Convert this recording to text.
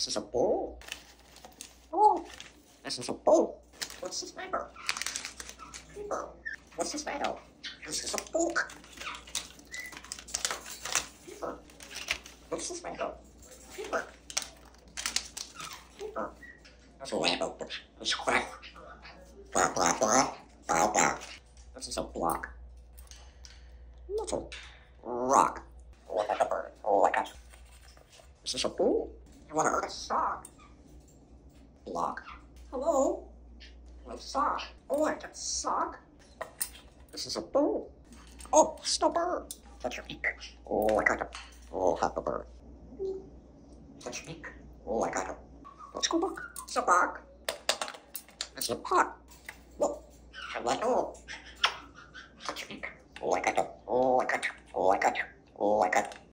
This is a bull. Oh, this is a bull. What's this matter? Paper. what's this matter? This is a book. Peter, what's this matter? Peter. Peter. There's a rabbit. It's. Blah, blah, blah. Blah, blah. This is a block. Little rock. At the bird. At This is a bull. I want to a song. Block. Hello? My sock. Oh, I got sock. This is a bull. Oh, it's the bird. Touch your beak. Oh, I got it. Oh, have the bird. Touch your beak. Oh, I got it. Let's go back. It's a bug. It's a pot. Look. I'm like, oh. Touch your beak. Oh, I got it. Oh, I got it. Oh, I got it. Oh, I got.